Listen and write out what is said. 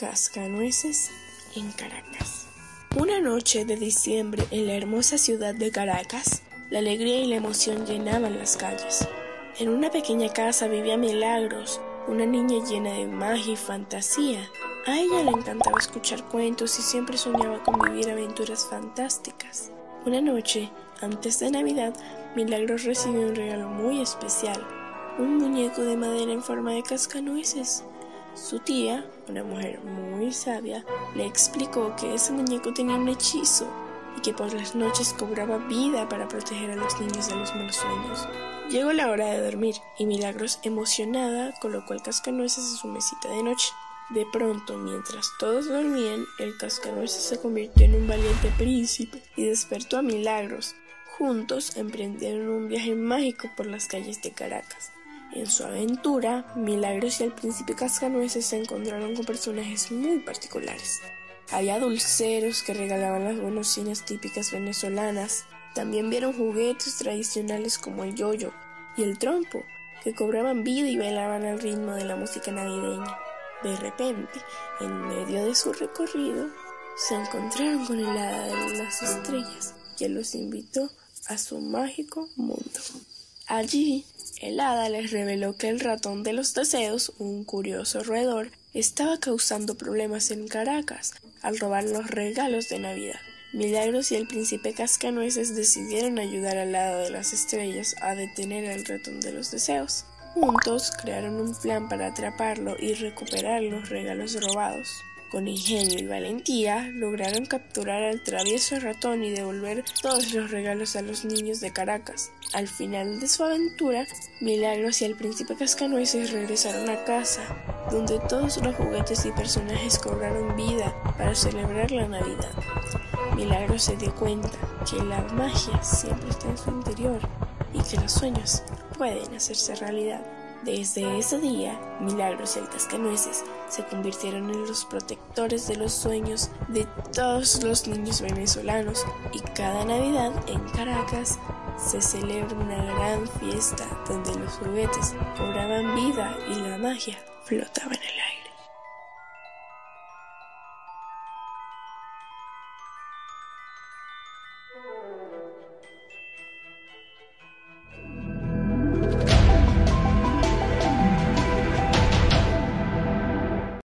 Cascanueces en Caracas. Una noche de diciembre en la hermosa ciudad de Caracas, la alegría y la emoción llenaban las calles. En una pequeña casa vivía Milagros, una niña llena de magia y fantasía. A ella le encantaba escuchar cuentos y siempre soñaba con vivir aventuras fantásticas. Una noche, antes de Navidad, Milagros recibió un regalo muy especial, un muñeco de madera en forma de cascanueces. Su tía, una mujer muy sabia, le explicó que ese muñeco tenía un hechizo y que por las noches cobraba vida para proteger a los niños de los malos sueños. Llegó la hora de dormir y Milagros, emocionada, colocó el cascanueces en su mesita de noche. De pronto, mientras todos dormían, el cascanueces se convirtió en un valiente príncipe y despertó a Milagros. Juntos emprendieron un viaje mágico por las calles de Caracas. En su aventura, Milagros y el príncipe Cascanueces se encontraron con personajes muy particulares. Había dulceros que regalaban las golosinas típicas venezolanas. También vieron juguetes tradicionales como el yoyo y el trompo, que cobraban vida y bailaban al ritmo de la música navideña. De repente, en medio de su recorrido, se encontraron con el hada de las estrellas, que los invitó a su mágico mundo. Allí, el hada les reveló que el ratón de los deseos, un curioso roedor, estaba causando problemas en Caracas al robar los regalos de Navidad. Milagros y el príncipe Cascanueces decidieron ayudar al hada de las estrellas a detener al ratón de los deseos. Juntos crearon un plan para atraparlo y recuperar los regalos robados. Con ingenio y valentía lograron capturar al travieso ratón y devolver todos los regalos a los niños de Caracas. Al final de su aventura, Milagros y el príncipe Cascanueces regresaron a casa, donde todos los juguetes y personajes cobraron vida para celebrar la Navidad. Milagros se dio cuenta que la magia siempre está en su interior y que los sueños pueden hacerse realidad. Desde ese día, Milagros y el Cascanueces se convirtieron en los protectores de los sueños de todos los niños venezolanos y cada Navidad en Caracas se celebra una gran fiesta donde los juguetes cobraban vida y la magia flotaba en el aire.